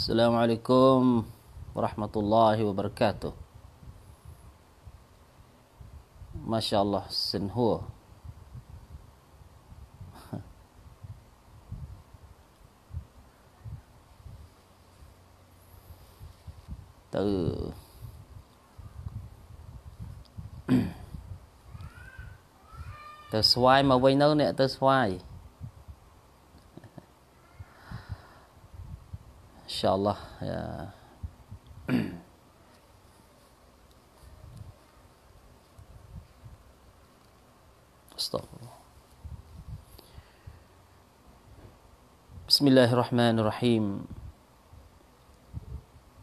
السلام عليكم ورحمة الله وبركاته ما شاء الله السن هو từ xoài mà شاء الله. أستغفر الله. بسم الله الرحمن الرحيم.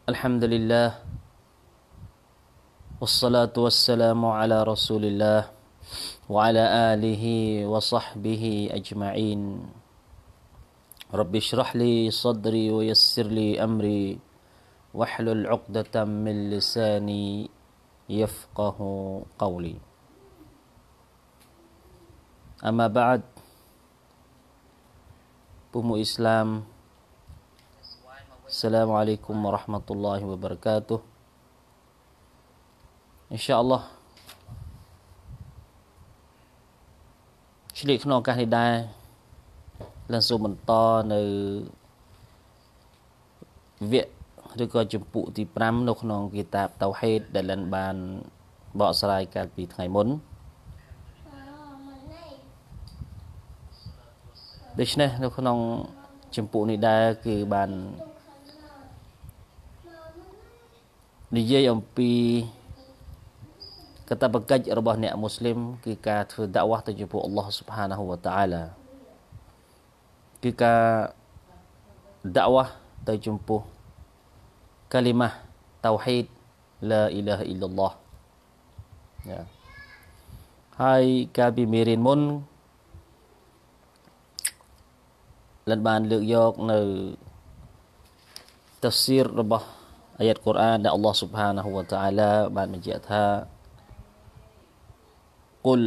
الحمد لله والصلاة والسلام على رسول الله وعلى آله وصحبه أجمعين. رب اشرح لي صدري ويسر لي أمري واحلل عقدة من لساني يفقه قولي أما بعد بمو إسلام السلام عليكم ورحمة الله وبركاته إن شاء الله ឆ្លៀកក្នុងឱកាសនេះដែរ ឡើងសូមបន្តនៅវគ្គឬក៏ចម្ពុទី5នៅក្នុងគីតាបតៅហេតដែលលិនបានបកស្រាយកាលពីថ្ងៃមុនដូច្នេះនៅក្នុងចម្ពុនេះដែរគឺបាននិយាយអំពីកតបកិច្ចរបស់អ្នកមូស្លីមគឺការធ្វើដាវ៉ាទៅចំពោះអល់ឡោះស៊ុបហានាហ៊ូវតាអាឡា គឺការដាវ៉ាទៅចំពោះកាលីម៉ាតៅហ៊ីដឡាអ៊ីឡាហអ៊ីឡឡោះយ៉ាហើយកាលពីមេរៀនមុនលិនបានលើកយកនៅតហ្ស៊ីររបស់អាយ៉ាតកូរ៉ានដែលអល់ឡោះស៊ុបហានាហ៊ូវតាអាឡាបានបញ្ជាក់ថា قل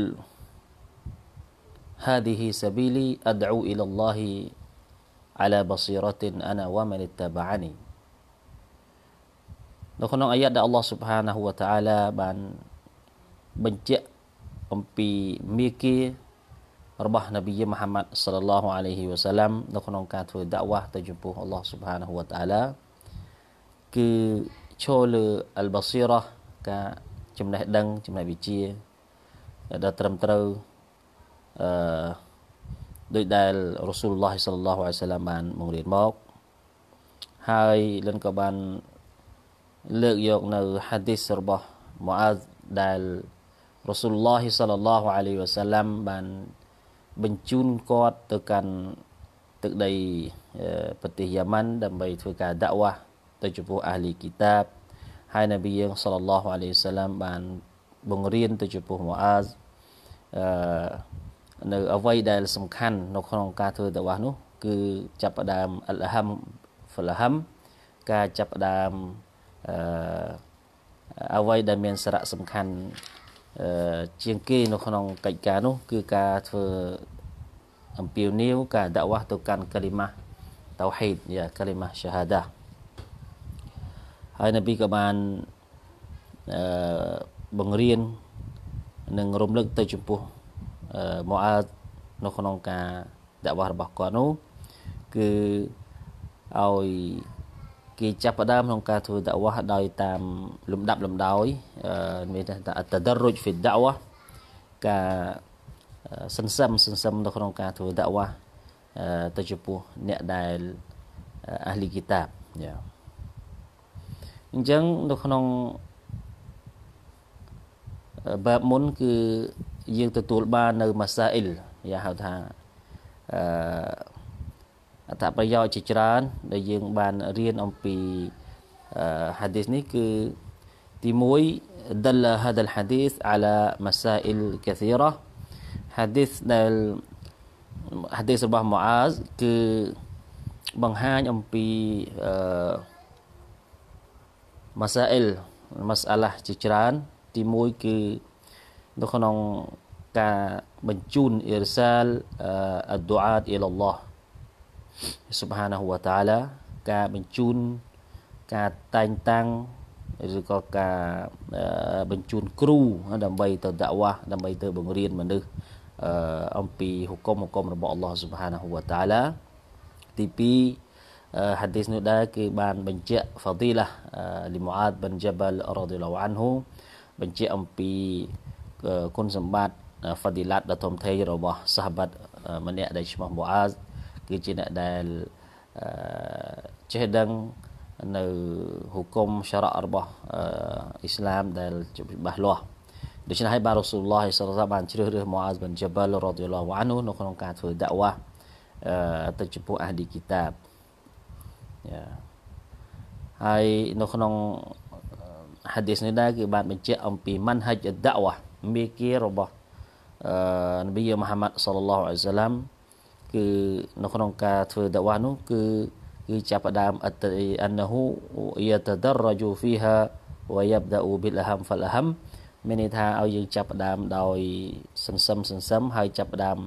هذه سبيلي أدعو إلى الله على بصيرة أنا ومن اتبعني នៅក្នុងអាយ៉ាតដែលអល់ឡោះស៊ុបហានាហ៊ូវតាអាឡាបានបញ្ជាក់អំពីមេគារបស់នប៊ីមូហាម៉ាត់សល្លឡោះអាឡៃហ៊ីវ៉ាសាឡាំនៅក្នុងការធ្វើដាវ៉ាទៅចំពោះអល់ឡោះស៊ុបហានាហ៊ូវតាអាឡាគឺចូលលើអលបាស៊ីរ៉ាការចំណេះដឹងចំណេះវិជ្ជាដែលត្រឹមត្រូវ អឺដោយដែលរ៉ូស៊ូលឡោះសល្លឡោះអាឡៃសាឡាមបានបង្រៀនមកហើយលិនក៏បានលើកយកនៅហាឌីសរបស់ម៉ូអាសដែលរ៉ូស៊ូលឡោះសល្លឡោះអាឡៃវ៉ាសាឡាមបានបញ្ជូនគាត់ទៅកាន់ទឹកដីប្រទេសយ៉ាម៉ាន់ដើម្បីធ្វើការដាក់វ៉ាទៅចំពោះអាលីគីតាបហើយនប៊ីយើងសល្លឡោះអាឡៃវ៉ាសាឡាមបានបង្រៀនទៅចំពោះម៉ូអាសអឺ នៅអ្វីដែលសំខាន់នៅក្នុងការធ្វើតាវ៉ាស់នោះគឺចាប់ផ្ដើមអលហាំហ្វលហាំការចាប់ផ្ដើមអឺអ្វីដែលមានសារៈសំខាន់អឺជាងគេនៅក្នុងកិច្ចការនោះ គឺការធ្វើអំពាវនាវការដាក់វ៉ាស់ទៅកាន់កាលីម៉ាតៅហីដយ៉ាកាលីម៉ាឆាហាដាហើយនប៊ីក៏បានអឺបង្រៀននិងរំលឹកទៅចំពោះ ម៉ូអាតនៅក្នុងការដាក់វ៉ារបស់គាត់នោះគឺឲ្យគេចាប់ផ្ដើមក្នុងការធ្វើដាក់វ៉ាដោយតាមលំដាប់លំដោយមានថាតដរុចហ្វីដាក់វ៉ាការសន្សំសន្សំនៅក្នុងការធ្វើដាក់វ៉ាទៅចំពោះអ្នកដែលអាលីគីតាបយ៉ាអញ្ចឹងនៅក្នុងបែបមុនគឺ យើងទទួលបាននៅម៉ាសាអ៊ីលយ៉ាងហៅថាអឺអត្ថប្រយោជន៍ជាច្រើនដែលយើងបានរៀនអំពីហាឌីសនេះគឺទី1 دل هذا الحديث على مسائل كثيرة حديث ដែល hadis របស់ម៉ូអាសគឺបង្ហាញអំពីអឺ masail ម៉ាសាឡាជាច្រើនទី1គឺ នៅក្នុងការបញ្ជូនអ៊ីរសាលអឌូអាតអ៊ីឡឡោះស៊ុបហានហូវតាឡាការបញ្ជូនការតែងតាំងឬក៏ការបញ្ជូនគ្រូដើម្បីទៅដាក់វ៉ាដើម្បីទៅបង្រៀនមនុស្សអំពីហុកុមហុកុមរបស់ Allah Subhanahu wa Ta'ala ទី2ហាឌីសនោះដែរគឺបានបញ្ជាក់ fadilah លីមូអាតបិនជាបលរ៉ាឌីឡូអានហ៊ូបញ្ជាក់អំពី គុណសម្បត្តិហ្វាឌីឡាតដ៏ធំធេងរបស់សាហាបាត់ម្នាក់ដែលឈ្មោះមូអាសគឺជាអ្នកដែលចេះដឹងនៅហុគមសារៈរបស់អ៊ីស្លាមដែលច្បាស់លាស់ដូច្នេះហើយបាទរ៉ូស៊ូលឡោះសល្លាបានជ្រើសរើសមូអាសបិនជាបាល់រ៉ាឌីឡោអាននៅក្នុងការធ្វើដាវ៉ាទៅចំពោះអាឌីគីតាបយ៉ាហើយនៅក្នុងហាឌីសនេះដែរគឺបានបញ្ជាក់អំពីមិនហិចដាវ៉ា មេគារបស់អឺនប៊ីមូហាម៉ាត់សល្លឡោះអាឡៃសាឡាំគឺនៅក្នុងការធ្វើដាវ៉ានោះគឺគឺចាប់ផ្ដើមអត្តអនហូយតដរជូហ្វីហាវយបដាអ៊ូប៊ីលអហំហ្វលអហំមានន័យថាឲ្យយើងចាប់ផ្ដើមដោយសន្សំសន្សំហើយចាប់ផ្ដើម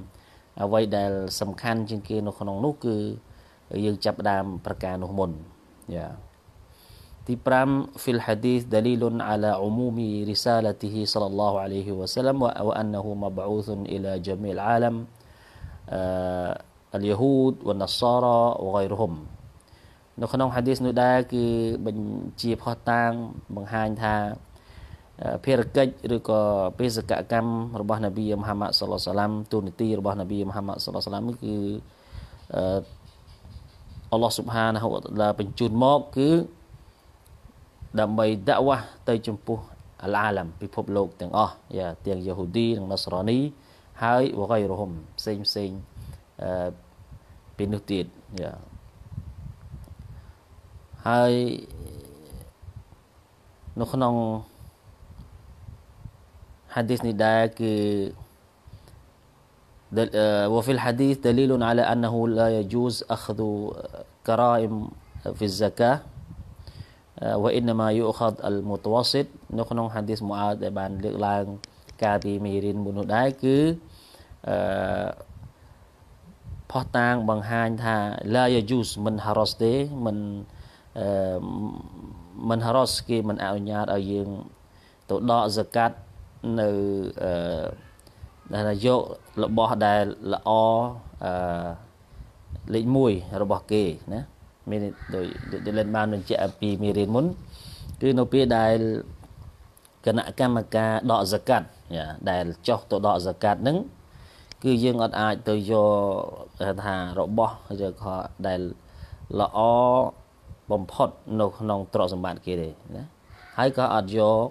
អ្វីដែលសំខាន់ជាងគេនៅក្នុងនោះគឺយើងចាប់ផ្ដើមប្រការនោះមុនយ៉ា ទី5 في الحديث دليل على عموم رسالته صلى الله عليه وسلم وأنه مبعوث إلى جميع العالم اليهود والنصارى وغيرهم នៅក្នុងហាឌីសនោះដែរគឺបញ្ជាផុសតាងបង្ហាញថាភារកិច្ចឬក៏បេសកកម្មរបស់នប៊ីមហាម៉ាត់សុលឡាឡាំទូនីតិរបស់នប៊ីមហាម៉ាត់សុលឡាឡាំគឺអល់ឡោះស៊ុបហានាហ៊ូតាបញ្ជូនមកគឺ ដើម្បីដាក់វ៉ាទៅចំពោះអាឡាឡាំពិភពលោកទាំងអស់យ៉ាទាំងយេហូឌីនិងណសរនីហើយវកៃរហុំផ្សេងផ្សេងអឺពីនោះទៀតយ៉ាហើយនៅក្នុង حديث نداك وفي الحديث دليل على أنه لا يجوز أخذ كرائم في الزكاة វ៉ាអ៊ីនម៉ាយូខាត់អលមូតវ៉ាសិតនៅក្នុងហាឌីសមូអាតដែលបានលើកឡើងកាលពីមេរៀនមុននោះដែរគឺអឺផោះតាងបង្ហាញថាឡាយាយូសមិនហារ៉ាសទេមិនអឺមិនហារ៉ាសគេមិនអនុញ្ញាតឲ្យយើងទៅដកហ្សាកាត់នៅអឺដែលយករបស់ដែលល្អអឺលេខ1របស់គេណា មានដូចដែលបានបញ្ជាក់អំពីមេរៀនមុនគឺនៅពេលដែលគណៈកម្មការដកសកាត់ដែលចុះទៅដកសកាត់ហ្នឹងគឺយើងអត់អាចទៅយកថារបស់យកដែលល្អបំផុតនៅក្នុងទ្រព្យសម្បត្តិគេទេណាហើយក៏អត់យក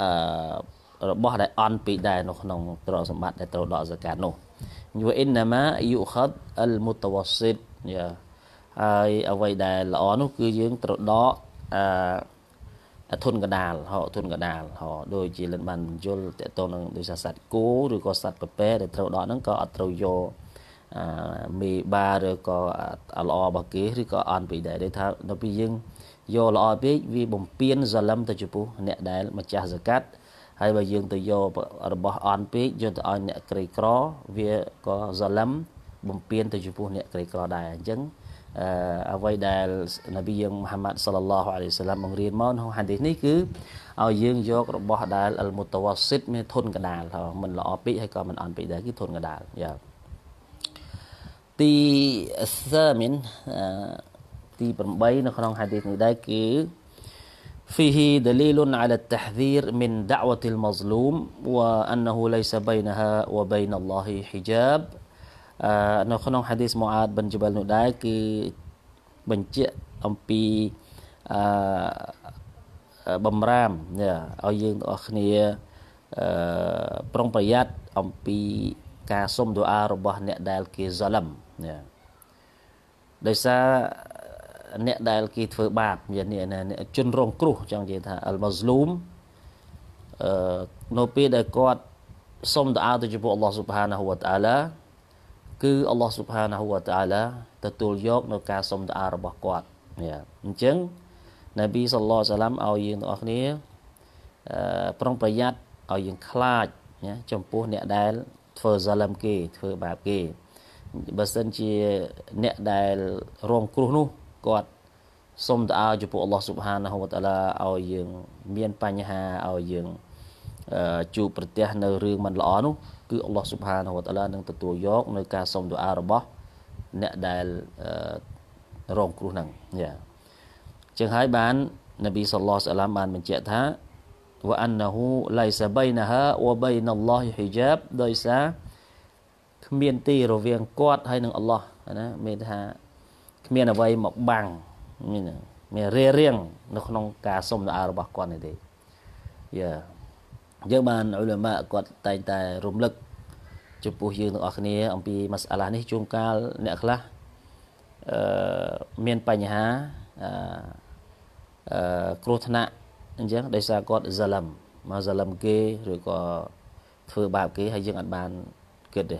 អឺរបស់ដែលអន់ពីដែរនៅក្នុងទ្រព្យសម្បត្តិដែលត្រូវដកសកាត់នោះយូអ៊ីនណាម៉ាយូខដអលមូតវសិតយ៉ា ហើយអ្វីដែលល្អនោះគឺយើងត្រូវដកអឺធនកដាលហោធនកដាលហោដូចជាលិនបានយល់តទៅនឹងដូចសត្វគោឬក៏សត្វពពែដែលត្រូវដកហ្នឹងក៏អត់ត្រូវយកអឺមេបាឬក៏ល្អរបស់គេឬក៏អន់ពីដែរដូចថាដល់ពេលយើងយកល្អពេកវាបំពេញសលឹមទៅចំពោះអ្នកដែលម្ចាស់សកាត់ហើយបើយើងទៅយករបស់អន់ពេកយកទៅឲ្យអ្នកក្រីក្រវាក៏សលឹមបំពេញទៅចំពោះអ្នកក្រីក្រដែរអញ្ចឹង អ្វីដែលនប៊ីយើងមូហាម៉ាត់សល្លឡោះអាឡៃសាឡាមបង្រៀនមកក្នុងហាឌីសនេះគឺឲ្យយើងយករបស់ដែលអលមុតវ៉ាសិតមានធនកដាលមិនល្អពេកហើយក៏មិនអន់ពេកដែរគឺធនកដាលយ៉ាទីសាមីនទី8នៅក្នុងហាឌីសនេះដែរគឺ فيه دليل على التحذير من دعوة المظلوم وأنه ليس بينها وبين الله حجاب នៅក្នុងហាឌីសម៉ូអាតបិនជបលនោះដែរគឺបញ្ជាក់អំពីអឺបំរាមឲ្យយើងទាំងអស់គ្នាអឺប្រុងប្រយ័ត្នអំពីការសុំទូអារបស់អ្នកដែលគេសលឹមដោយសារអ្នកដែលគេធ្វើបាបយ៉ាងនេះជនរងគ្រោះចង់និយាយថាអលម៉ាហ្លូមអឺនៅពេលដែលគាត់សុំទូអាទៅចំពោះអល់ឡោះស៊ុបហានាហ៊ូវតាឡា គឺអល់ឡោះស៊ុបហានាហ៊ូវតាឡាទទួលយកនៅការសុំទូអារបស់គាត់អញ្ចឹងនប៊ីសល្លោះសាឡាំឲ្យយើងទាំងអស់គ្នាអឺប្រុងប្រយ័ត្នឲ្យយើងខ្លាចណាចំពោះអ្នកដែលធ្វើសាឡាំគេធ្វើបាបគេបើសិនជាអ្នកដែលរងគ្រោះនោះគាត់សូមតើចំពោះអល់ឡោះស៊ុបហានាហ៊ូវតាឡាឲ្យយើងមានបញ្ហាឲ្យយើង ជួបប្រទះនៅរឿងមិនល្អនោះគឺអល់ឡោះស៊ុបហានាហ៊ូវតាឡានឹងទទួលយកនៅការសូមទូអារបស់អ្នកដែលរងគ្រោះហ្នឹងយ៉ាចឹងហើយបាននប៊ីសល្លោះសាឡាមបានបញ្ជាក់ថាវ៉ាអានណហ៊ូឡៃសាបៃណាហាវ៉ាបៃណាឡោះហ៊ីជាបដោយសារគ្មានទីរវាងគាត់ហើយនឹងអល់ឡោះណាមានថាគ្មានអ្វីមកបាំងមានមានរារៀងនៅក្នុងការសុំដុអារបស់គាត់នេះទេយ៉ា យើងបានអ៊ុលម៉ាគាត់តែងតែរំលឹកចំពោះយើងទាំងអស់គ្នា អំពីម៉ាសាឡានេះជួនកាលអ្នកខ្លះអឺមានបញ្ហាអឺអឺគ្រោះថ្នាក់អញ្ចឹងដោយសារគាត់ហ្សាឡាំមកហ្សាឡាំគេឬក៏ធ្វើបាបគេហើយយើងអត់បានគិតទេ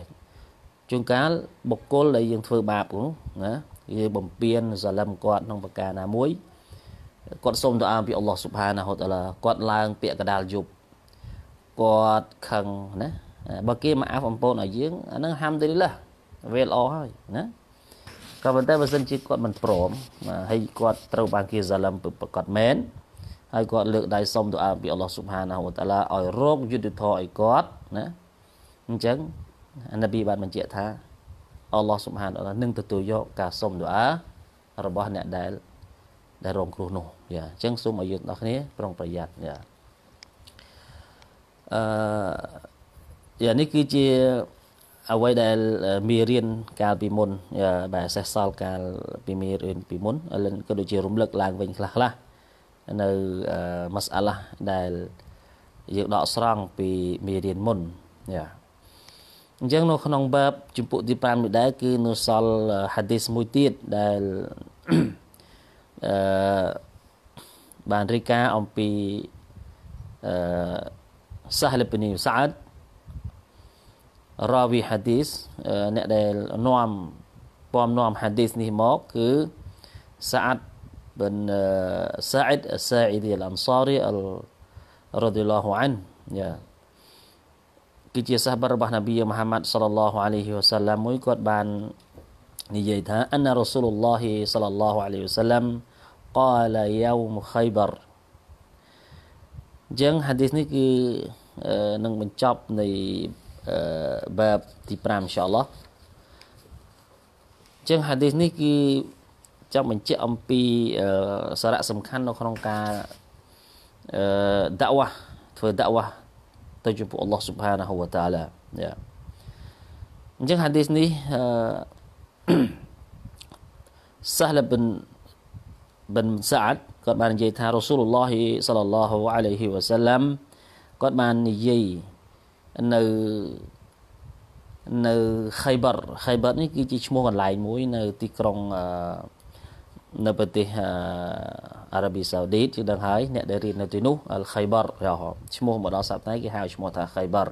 ជួនកាលបុគ្គលដែលយើងធ្វើបាបនោះណាយើងបំពេញហ្សាឡាំគាត់ក្នុងប្រការណាមួយគាត់សូមទៅអើពីអល់ឡោះស៊ុបហានាហ៊ូតាឡាគាត់ឡើងពាក្យកដាលយប់ គាត់ខឹងណាបើគេមកអាប់អំពូនឲ្យយើងអាហ្នឹងហាំឌីលឡាវាល្អហើយណាក៏ប៉ុន្តែបើសិនជាគាត់មិនព្រមហើយគាត់ត្រូវបានគេហ្សាឡាំប្រកាសមែនហើយគាត់លើកដៃសុំទូអាពីអល់ឡោះស៊ុបហានាហ៊ូតាឡាឲ្យរកយុទ្ធធម៌ឲ្យគាត់ណាអញ្ចឹងអានប៊ីបានបញ្ជាក់ថាអល់ឡោះស៊ុបហានតាឡានឹងទទួលយកការសុំទូអារបស់អ្នកដែលដែលរងគ្រោះនោះយ៉ាអញ្ចឹងសូមឲ្យយើងទាំងគ្នាប្រុងប្រយ័ត្នយ៉ា អឺយ៉ានេះគឺជាអ្វីដែលមេរៀនកាលពីមុនបាទសេះសល់កាលពីមេរៀនពីមុនឥឡូវក៏ដូចជារំលឹកឡើងវិញខ្លះខ្លះនៅម៉ាសាឡាដែលយើងដកស្រង់ពីមេរៀនមុនយ៉ាអញ្ចឹងនៅក្នុងបាបជំពូកទី5នេះដែរគឺនៅសល់ហាឌីសមួយទៀតដែលអឺបានរីកាអំពីអឺ សាហលបនីសាអតរាវីហាឌីសអ្នកដែលនាំពំនាំហាឌីសនេះមកគឺសាអត بن سعد الساعدي الأنصاري رضي الله عنه يا គឺជាសាហបរបស់នប៊ីមូហាម៉ាត់សល្លឡោះអាឡៃហ៊ីវ៉ាសាឡាំមួយគាត់បាននិយាយថាអនរ៉ាស៊ូលឡោះសល្លឡោះអាឡៃហ៊ីវ៉ាសាឡាំ قال يوم خيبر ចឹងហាឌីសនេះគឺនឹងបញ្ចប់នៃបាបទី5អ៊ីនសាអល់ឡោះចឹងហាឌីសនេះគឺចង់បញ្ជាក់អំពីសារៈសំខាន់នៅក្នុងការដាក់វ៉ាធ្វើដាក់វ៉ាទៅចំពោះអល់ឡោះស៊ុបហានាហ៊ូវតាឡាយ៉ាអញ្ចឹងហាឌីសនេះអឺសាហលបិនបិនសាអត គាត់បាននិយាយថារ៉ូស៊ូលឡោះសល្លឡោះអាឡៃហ៊ីវ៉ាសាឡាំគាត់បាននិយាយនៅនៅខៃបារខៃបារនេះគឺជាឈ្មោះកន្លែងមួយ នៅ ទីក្រុងអឺនៅប្រទេសអារ៉ាប៊ីសាអូឌីតយើងដឹងហើយអ្នកដែលរៀននៅទីនោះអលខៃបារឈ្មោះមកដល់សប្តាហ៍គេហៅឈ្មោះថាខៃបារ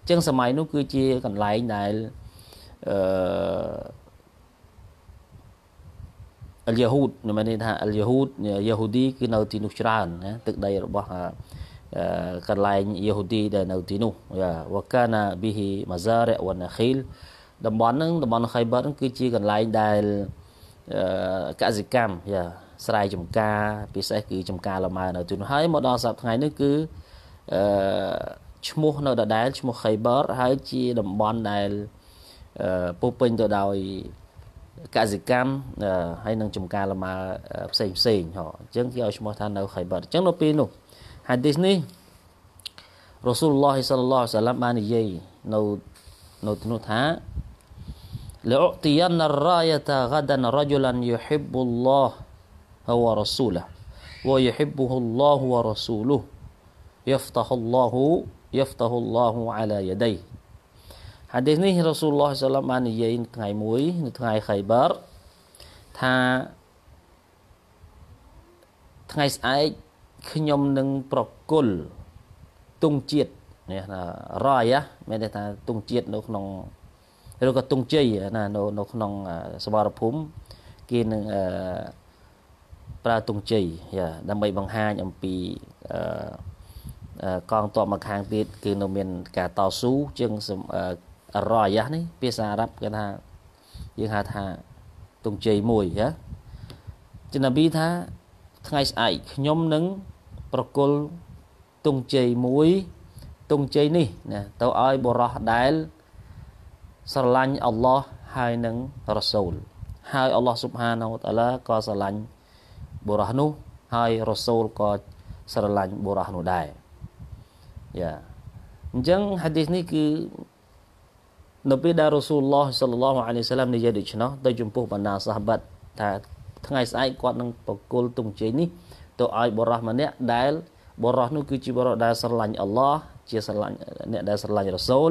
អញ្ចឹងសម័យនោះគឺជាកន្លែងដែលអឺ អលយ៉ាហូតមានន័យថាអលយ៉ាហូតយ៉ាហូឌីគឺនៅទីនោះច្រើនណាទឹកដីរបស់កន្លែងយ៉ាហូឌីដែលនៅទីនោះវកាណាប៊ីហ៊ីម៉ាហ្សារវ៉ាណាខីលតំបន់ហ្នឹងតំបន់ខៃបារហ្នឹងគឺជាកន្លែងដែលកសិកម្មយ៉ាស្រែចម្ការពិសេសគឺចម្ការលម៉ើនៅទីនោះហើយមកដល់សប្តាហ៍ថ្ងៃនេះគឺអឺឈ្មោះនៅដដែលឈ្មោះ Khaybar ហើយជាតំបន់ដែលពុះពេញទៅដោយ កសិកម្មហើយនឹងចំការលម៉ើផ្សេងផ្សេងហ៎អញ្ចឹងគេឲ្យឈ្មោះថានៅ Khaybar អញ្ចឹងនៅពេលនោះហាឌីសនេះរ៉ូស៊ូលឡោះសល្លឡោះសាឡាំបាននិយាយនៅនៅទីនោះថា لأعطين الراية غدا رجلا يحب الله ورسوله ويحبه الله ورسوله يفتح الله يفتح الله على يديه ហាឌីសនេះរ៉ាស៊ូលឡោះសាឡាមបាននិយាយថ្ងៃមួយនៅថ្ងៃខៃបារថាថ្ងៃស្អែកខ្ញុំនឹងប្រគល់ទងជាតិនេះថារ៉ាយ៉ាមានន័យថាទងជាតិនៅក្នុងឬក៏ទង់ជ័យណានៅនៅក្នុងសមរភូមិគេនឹងអឺប្រើទង់ជ័យយ៉ាដើម្បីបង្ហាញអំពីអឺកងទ័ពមកខាងទៀតគឺនៅមានការតស៊ូជាង រ៉ាយ៉ានេះភាសាអារ៉ាប់គេថាយើងហៅថាទងជ័យមួយណាជានប៊ីថាថ្ងៃស្អែកខ្ញុំនឹងប្រគល់ទងជ័យមួយទងជ័យនេះណាទៅឲ្យបរោះដែលស្រឡាញ់អល់ឡោះហើយនឹងរ៉ាសូលហើយអល់ឡោះស៊ុបហានវតាឡាក៏ស្រឡាញ់បុរសនោះហើយរ៉ាសូលក៏ស្រឡាញ់បុរសនោះដែរយ៉ាអញ្ចឹងហាឌីសនេះគឺ នៅពេលដែលរ៉ូស៊ូលឡោះសល្លឡោះអាឡៃសាឡាមនិយាយដូច្នោះទៅចំពោះបណ្ដាសាហាបាត់ថាថ្ងៃស្អែកគាត់នឹងបកគលទុំជ័យនេះទៅឲ្យបរោះម្នាក់ដែលបរោះនោះគឺជាបរោះដែលស្រឡាញ់អល់ឡោះជាស្រឡាញ់អ្នកដែលស្រឡាញ់រ៉ាសូល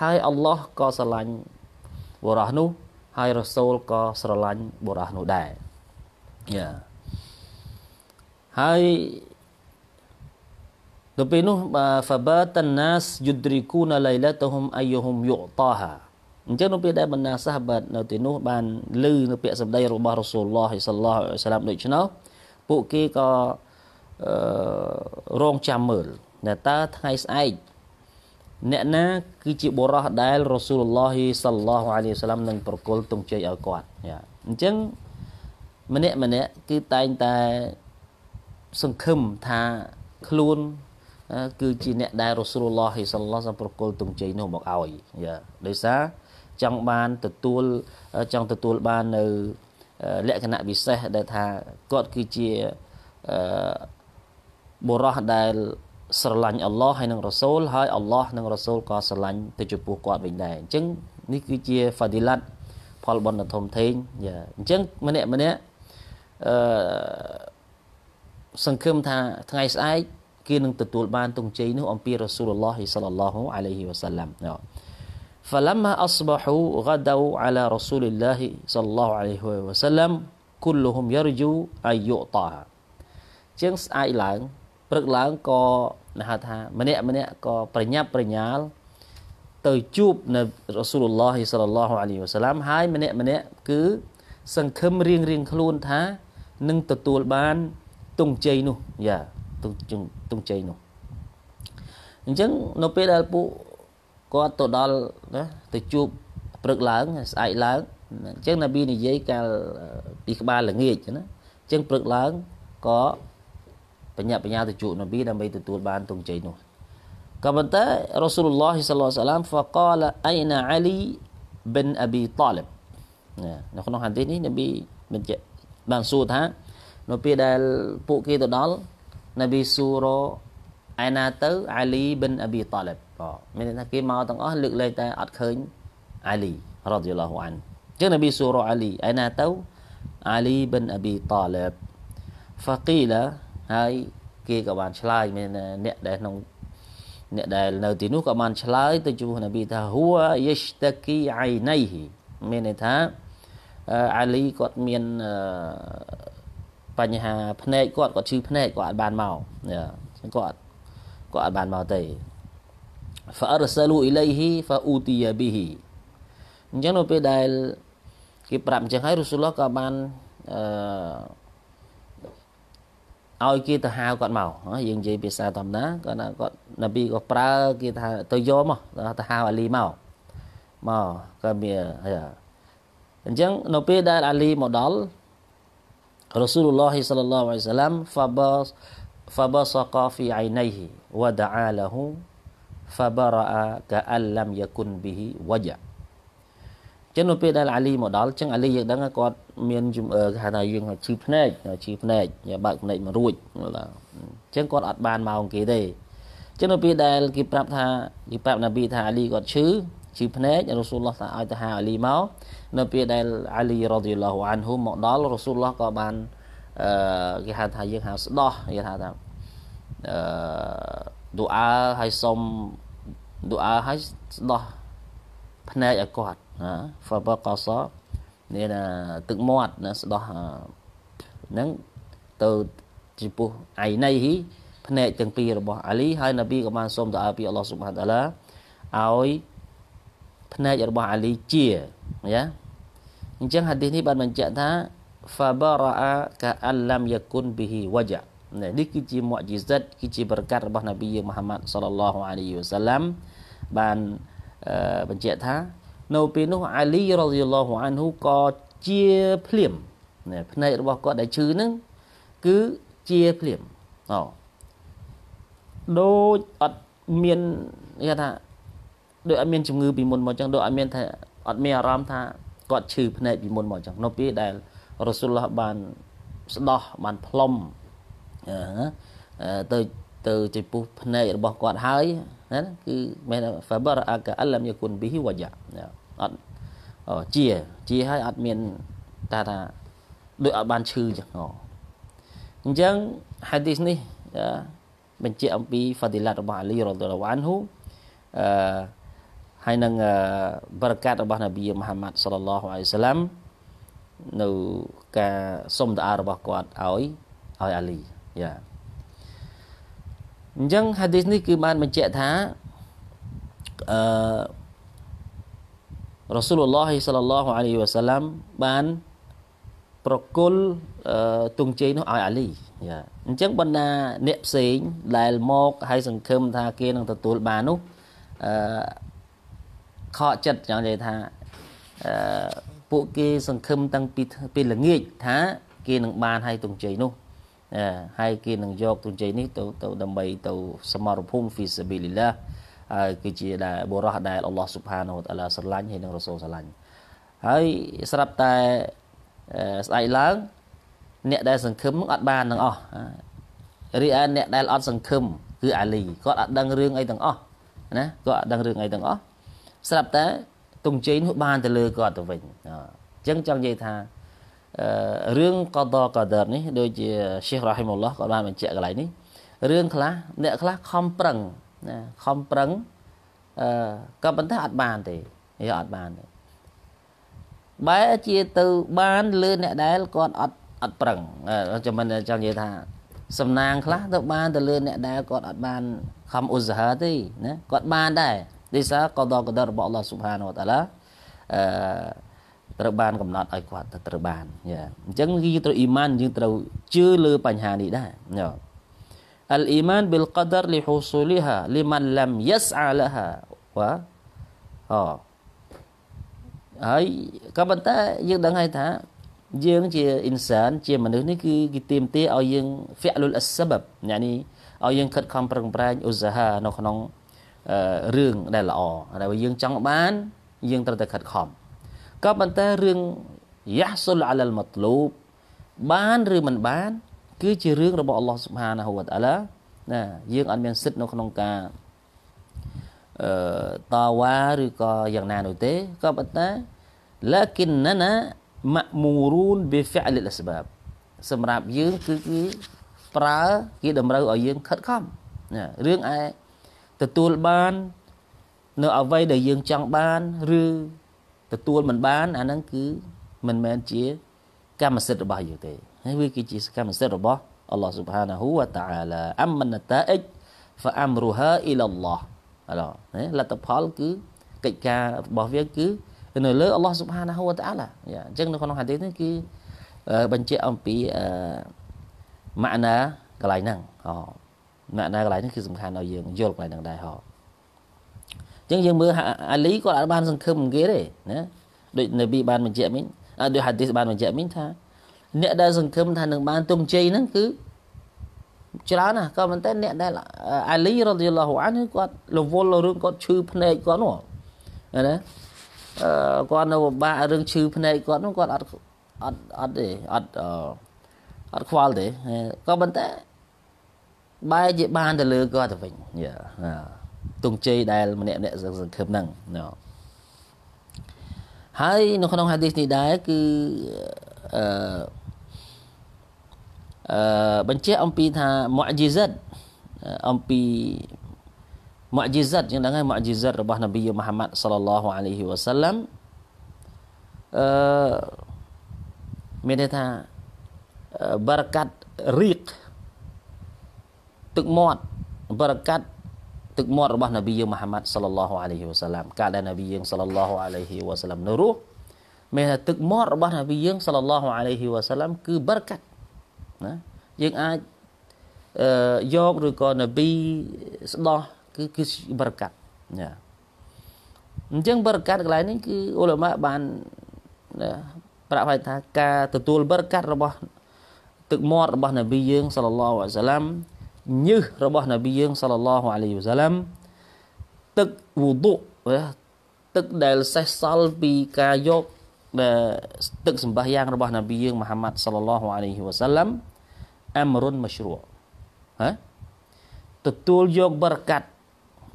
ហើយអល់ឡោះក៏ស្រឡាញ់បរោះនោះហើយរ៉ាសូលក៏ស្រឡាញ់បរោះនោះដែរយ៉ាហើយ នៅពេលនោះហ្វាបាតាណាសយុឌរីគូណាឡៃឡាតហុំអាយុហុំយុតាហាអញ្ចឹងនៅពេលដែលបណ្ដាសាហាបាតនៅទីនោះបានឮនៅពាក្យសម្ដីរបស់រ៉ូស៊ូលឡោះសល្លោះសាឡាមដូច្នោះពួកគេក៏អឺរងចាំមើលតែតើថ្ងៃស្អែកអ្នកណាគឺជាបុរសដែលរ៉ូស៊ូលឡោះសល្លោះអាឡៃសាឡាមនឹងប្រគល់ទងជ័យឲ្យគាត់អញ្ចឹងម្នាក់ម្នាក់គឺតែងតែសង្ឃឹមថាខ្លួន គឺជាអ្នកដែលរ៉ូស៊ូលឡោះហ៊ីសល្លោះប្រគល់ទងជ័យនោះមកឲ្យយ៉ាដោយសារចង់បានទទួលចង់ទទួលបាននៅលក្ខណៈពិសេសដែលថាគាត់គឺជាបុរសដែលស្រឡាញ់អល់ឡោះហើយនឹងរ៉ូសូលហើយអល់ឡោះនិងរ៉ូសូលក៏ស្រឡាញ់ទៅចំពោះគាត់វិញដែរអញ្ចឹងនេះគឺជាហ្វាឌីឡាត់ផលបុណ្យធំធេងយ៉ាអញ្ចឹងម្នាក់ម្នាក់អឺសង្ឃឹមថាថ្ងៃស្អែក គេនឹងទទួលបានទងជ័យនោះអំពីរ៉ាស៊ូលឡោះសល្លឡោះអាឡៃហ៊ីវ៉ាសាឡាំ فلما أصبحوا غدوا على رسول الله صلى الله عليه وسلم كلهم يرجو أن يعطاها ជាងស្អែកឡើងព្រឹកឡើងក៏ហៅថាម្នាក់ម្នាក់ក៏ប្រញាប់ប្រញាល់ទៅជួបនៅរ៉ាស៊ូលឡោះសល្លឡោះអាឡៃហ៊ីវ៉ាសាឡាមហើយម្នាក់ម្នាក់គឺសង្ឃឹមរៀងរៀងខ្លួនថានឹងទទួលបានទងជ័យនោះយ៉ាទង ទង់ជែងនោះអញ្ចឹងនៅពេលដែលពួកគាត់ទៅដល់ណាទៅជួបព្រឹកឡើងស្អែកឡើងអញ្ចឹងណាប៊ីនិយាយកាលពីក្បាលល្ងាចណាអញ្ចឹងព្រឹកឡើងក៏បញ្ញាបញ្ញាទៅជួបណាប៊ីដើម្បីទទួលបានទង់ជ័យនោះក៏ប៉ុន្តែរ៉ាស៊ូលឡោះសល្លោះសាឡាមហ្វកាលអៃណាអាលីប៊ិនអប៊ីតាលីបនៅក្នុងហាឌីសនេះណាប៊ីបញ្ជាក់បានសួរថានៅពេលដែលពួកគេទៅដល់ នប៊ីសួរឯណាទៅអាលីប៊ិនអាប៊ីតាឡិបបាទមានន័យថាគេមកទាំងអស់លើកលែងតែអត់ឃើញអាលីរ៉ាឌីយ៉ាឡោះអានអញ្ចឹងនប៊ីសួរអាលីឯណាទៅអាលីប៊ិនអាប៊ីតាឡិបហ្វាគីឡាហើយគេក៏បានឆ្លើយមានអ្នកដែលក្នុងអ្នកដែលនៅទីនោះក៏បានឆ្លើយទៅជួនប៊ីថាហួយេស្តាគីអៃណៃហ៊ីមានន័យថាអាលីគាត់មាន បញ្ហាភ្នែកគាត់គាត់ឈឺភ្នែកគាត់អាចបានមកគាត់គាត់អាចបានមកទេ فارسلوا اليه فاوتي به អញ្ចឹងនៅពេលដែលគេប្រាប់អញ្ចឹងហើយរ៉ូស៊ូលក៏បានអឺឲ្យគេទៅហៅគាត់មកយើងនិយាយភាសាធម្មតាគាត់ណាគាត់នប៊ីក៏ប្រើគេថាទៅយកមកទៅហៅអាលីមកមកក៏មានអញ្ចឹងនៅពេលដែលអាលីមកដល់ Rasulullah sallallahu alaihi wasallam fabas fabasaqa fi ainaihi wa da'a lahu fabara'a ka'an lam yakun bihi waja ចឹងនៅពេលដែលអាលីមកដល់ចឹងអាលីយើងដឹងគាត់មានគេហៅថាយើងឈឺភ្នែកឈឺភ្នែកបើកភ្នែកមករួចចឹងគាត់អត់បានមកគេទេចឹងនៅពេលដែលគេប្រាប់ថាគេប្រាប់ណាប៊ីថាអាលីគាត់ឈឺឈឺភ្នែករ៉ូស៊ូលឡោះថាឲ្យទៅហៅអាលីមក នៅពេលដែលអាលីរ៉ាឌីឡោះអានហ៊ូមកដល់រ៉ូស៊ូលឡោះក៏បានអឺគេហៅថាយើងហៅស្ដោះគេហៅថាអឺឌូអាឲ្យសុំឌូអាឲ្យស្ដោះភ្នែកឲ្យគាត់ណាហ្វបកសនេះណាទឹកមាត់ណាស្ដោះហ្នឹងទៅចំពោះឯណៃហ៊ីភ្នែកទាំងពីររបស់អាលីហើយនប៊ីក៏បានសូមទៅអើពីអល់ឡោះស៊ុបហានតាឡាឲ្យភ្នែករបស់អាលីជាយ៉ា អញ្ចឹងហាឌីសនេះបានបញ្ជាក់ថា fabara'a ka'an lam yakun bihi waja នេះគឺជាមុជីសិតគឺជាប្រកាសរបស់នប៊ីមូហាម៉ាត់សល្លឡោះអាឡៃហ៊ីវ៉ាសាឡាំបានបញ្ជាក់ថា នៅពេលនោះអាលីរ៉ាឌីឡោះអានហ៊ូក៏ជាភ្លាមណាភ្នែករបស់គាត់ដែលឈឺហ្នឹងគឺជាភ្លាមអូដូចអត់មានគេថាដូចអត់មានជំងឺពីមុនមកអញ្ចឹងដូចអត់មានថាអត់មានអារម្មណ៍ថា គាត់ឈឺភ្នែកពីមុនមកអញ្ចឹងនៅពេលដែលរ៉ូស៊ូលឡោះបានស្ដោះបានផ្លុំទៅទៅចំពោះភ្នែករបស់គាត់ហើយណាគឺមែន fabar aka alam yakun bihi wajah អត់ជាជាហើយអត់មានតែថាដូចអត់បានឈឺចឹងអញ្ចឹង hadis នេះបញ្ជាក់អំពី fadilat របស់ Ali រ៉ាឌីឡោះអាន ហ៊ូអឺហើយនឹងបរកាតរបស់នប៊ីមហាម៉ាត់សល្លឡោះអាឡៃសាឡាំនៅការសុំដអារបស់គាត់ឲ្យឲ្យអាលីយ៉ាអញ្ចឹងហាឌីសនេះគឺបានបញ្ជាក់ថាអឺរ៉ាស៊ូលឡោះសល្លឡោះអាឡៃវ៉ាសាឡាំបានប្រគល់ទងជ័យនោះឲ្យអាលីយ៉ាអញ្ចឹងបណ្ដាអ្នកផ្សេងដែលមកហើយសង្ឃឹមថាគេនឹងទទួលបាននោះអឺ ខកចិត្តចង់និយាយថាអឺពួកគេសង្ឃឹមតាំងពីពីល្ងាចថាគេនឹងបានឲ្យទងជ័យនោះអឺហើយគេនឹងយកទងជ័យនេះទៅទៅដើម្បីទៅសមរភូមិ fi sabilillah ហើយគឺជាដែលបុរសដែលអល់ឡោះស៊ុបហានវតាឡាស្រឡាញ់ហើយនឹងរ៉ូសូលស្រឡាញ់ហើយស្រាប់តែស្អែកឡើងអ្នកដែលសង្ឃឹមអត់បានទាំងអស់រីឯអ្នកដែលអត់សង្ឃឹមគឺអាលីគាត់អត់ដឹងរឿងអីទាំងអស់ណាគាត់អត់ដឹងរឿងអីទាំងអស់ ស្រាប់តែទងជ័យនោះបានទៅលើគាត់ទៅវិញអញ្ចឹងចង់និយាយថារឿងកដកដរនេះដូចជាឈេះរ៉ាហ៊ីមុលឡោះគាត់បានបញ្ជាក់កន្លែងនេះរឿងខ្លះអ្នកខ្លះខំប្រឹងណាខំប្រឹងអឺក៏ប៉ុន្តែអត់បានទេវាអត់បានទេបែរជាទៅបានលើអ្នកដែលគាត់អត់អត់ប្រឹងចាំមិនចង់និយាយថា សំណាងខ្លះទៅបានទៅលើអ្នកដែលគាត់អត់បានខំឧស្សាហ៍ទេណាគាត់បានដែរ នេះសារកដកដរបស់ Allah Subhanahu Wa Taala អឺត្រូវបានកំណត់ឲ្យគាត់ទៅត្រូវបានយ៉ាអញ្ចឹងគឺត្រូវអ៊ីម៉ានយើងត្រូវជឿលើបញ្ហានេះដែរយ៉ាអលអ៊ីម៉ានបិលកដរលីហ៊ូសូលីហាលីម៉ាន់ឡាំយ៉ាសអាឡាហាវ៉ាអូហើយក៏ប៉ុន្តែយើងដឹងហើយថាយើងជាអ៊ីនសានជាមនុស្សនេះគឺគេទៀមទាឲ្យយើងហ្វលុលអសបបយ៉ានេះឲ្យយើងខិតខំប្រឹងប្រែងឧស្សាហ៍នៅក្នុង រឿងដែលល្អដែលយើងចង់បាន យើងត្រូវតែខិតខំក៏ប៉ុន្តែរឿងយ៉ាសុលអាលលមត្លូបបានឬមិនបាន គឺជារឿងរបស់អល់ឡោះស៊ុបហានាហ៊ូវតាឡាណាយើងអត់មានសិទ្ធិនៅក្នុងការអឺតវ៉ាឬក៏យ៉ាងណានោះទេក៏ប៉ុន្តែ lakinnana ma'murun bi fi'l al-asbab សម្រាប់យើងគឺគឺប្រើគេតម្រូវឲ្យយើងខិតខំណារឿងឯ ទទួលបាននៅអ្វីដែលយើងចង់បានឬទទួលមិនបានអាហ្នឹងគឺមិនមែនជាកម្មសិទ្ធិរបស់យើងទេហើយវាគឺជាកម្មសិទ្ធិរបស់អល់ឡោះ سبحانه และ تعالى អមនតាអិច فامرها الى الله អឡោលទ្ធផលគឺកិច្ចការរបស់វាគឺនៅលើអល់ឡោះ سبحانه และ تعالى អញ្ចឹងនៅក្នុងហាឌីសនេះគឺបញ្ជាក់អំពីម៉ាណាកន្លែងហ្នឹងអូ ម៉ាណាកន្លែងហ្នឹងគឺសំខាន់ឲ្យយើងយល់កន្លែងហ្នឹងដែរហ៎អញ្ចឹងយើងមើលអាលីគាត់អត់បានសង្ឃឹមគេទេណាដូចនប៊ីបានបញ្ជាក់មិញដូចហាឌីសបានបញ្ជាក់មិញថាអ្នកដែលសង្ឃឹមថានឹងបានទុំជ័យហ្នឹងគឺច្រើនណាស់ក៏ប៉ុន្តែអ្នកដែលអាលីរ៉ាឌីឡោះអានគាត់រវល់រឿងគាត់ឈឺភ្នែកគាត់នោះណាអឺគាត់នៅពិបាករឿងឈឺភ្នែកគាត់នោះគាត់អត់អត់អត់ទេអត់អត់ខ្វល់ទេក៏ប៉ុន្តែ បែរជាបានទៅលើគាត់ទៅវិញយ៉ាទងជ័យដែលម្នាក់ម្នាក់សង្ឃឹមហ្នឹងណ៎ហើយនៅក្នុងហាឌីសនេះដែរគឺអឺអឺបញ្ជាក់អំពីថាមុអជីសិតអំពីមុអជីសិតយើងដឹងហើយមុអជីសិតរបស់នប៊ីមហាម៉ាត់សល្លឡោះអាឡៃហ៊ីវ៉ាសាឡាំអឺមានន័យថាបរកាត់រីក ទឹកមាត់បរកាត់ទឹកមាត់របស់នប៊ីយើងមហាម៉ាត់សល្លឡោះអាឡៃហ៊ីវ៉ាសាឡាមកាលដែលនប៊ីយើងសល្លឡោះអាឡៃហ៊ីវ៉ាសាឡាមនៅរស់មានថាទឹកមាត់របស់នប៊ីយើងសល្លឡោះអាឡៃហ៊ីវ៉ាសាឡាមគឺបរកាត់ណាយើងអាចអឺយកឬក៏នប៊ីស្ដោះគឺគឺបរកាត់ណាអញ្ចឹងបរកាត់កន្លែងនេះគឺអ៊ុលម៉ាបានប្រាប់ឲ្យថាការទទួលបរកាត់របស់ទឹកមាត់របស់នប៊ីយើងសល្លឡោះអាឡៃសាឡាំ ញើសរបស់នប៊ីយើងសល្លឡោះអាឡៃវ៉ាសាឡាំទឹកវូឌុទឹកដែលសេះសល់ពីការយកទឹកសម្បះយ៉ាងរបស់នប៊ីយើងមហាម៉ាត់សល្លឡោះអាឡៃវ៉ាសាឡាំអមរុនមជ្រូហ៎ទទួលយកបរកាត់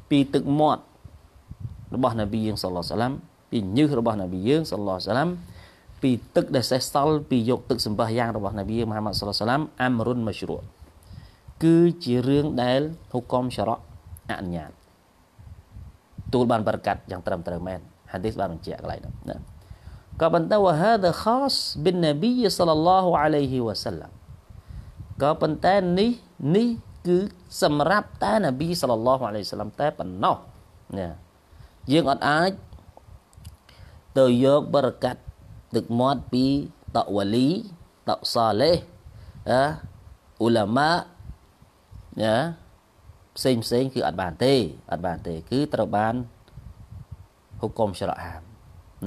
ពីទឹកមាត់របស់នប៊ីយើងសល្លឡោះសាឡាំពីញើសរបស់នប៊ីយើងសល្លឡោះសាឡាំពីទឹកដែលសេះសល់ពីយកទឹកសម្បះយ៉ាងរបស់នប៊ីមហាម៉ាត់សល្លសាឡាមអាមរុនមជ្រូ គឺជារឿងដែលហុកមសារៈអនុញ្ញាតទូលបានប្រកាសយ៉ាងត្រឹមត្រូវមែនហាឌីសបានបញ្ជាក់កន្លែងនោះណាក៏ប៉ុន្តែវ៉ាហាដាខ៉ាសប៊ីននប៊ីសល្លឡោះអាឡៃហ៊ីវ៉ាសាឡាំក៏ប៉ុន្តែនេះនេះគឺសម្រាប់តែនប៊ីសល្លឡោះអាឡៃសាឡាំតែប៉ុណ្ណោះណាយើងអត់អាចទៅយកបរកាត់ទឹកមាត់ពីតវលីតសាលេះអ៊ឧឡាម៉ា ណាផ្សេងផ្សេងគឺអត់បានទេអត់បានទេ គឺត្រូវបានហុកុំច្រអាម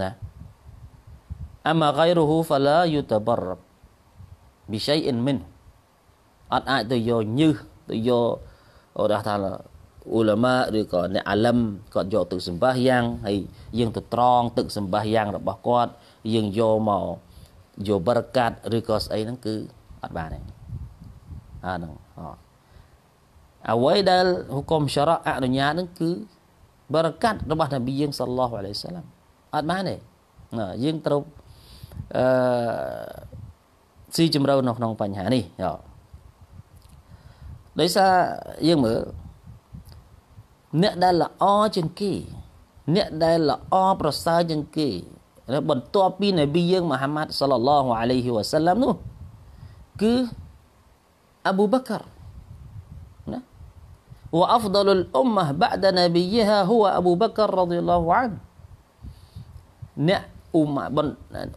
ណាអមហ្គៃរូហ៊ូហ្វាឡាយុតបរបប៊ីឆៃអ៊ីនមិនអត់អាចទៅយកញើសទៅយកអូរ៉ាថាអ៊ូឡាម៉ាឬក៏អ្នកអាលឹមគាត់យកទឹកសម្បាសយ៉ាងហើយយើងទៅត្រង់ទឹកសម្បាសយ៉ាងរបស់គាត់ យើងយកមកយកបរកាត់ឬក៏ស្អីហ្នឹងគឺអត់បានទេអាហ្នឹងអ្វីដែលហុកុំសារៈអនុញ្ញាតហ្នឹងគឺបរកាត់របស់នប៊ីយើងសល្លោះអាឡៃសាឡាមអត់បានទេយើងត្រូវអឺស៊ីជម្រៅនៅក្នុងបញ្ហានេះយោដោយសារយើងមើលអ្នកដែលល្អជាងគេអ្នកដែលល្អប្រសើរជាងគេបន្ទាប់ពីនប៊ីយើងមហាម៉ាត់សល្លឡោះអាឡៃហ៊ីវ៉ាសាឡាំនោះគឺអប៊ូបករណា وأفضل الأمة بعد نبيها هو أبو بكر رضي الله عنه អ្នកអ៊ុម៉ាត់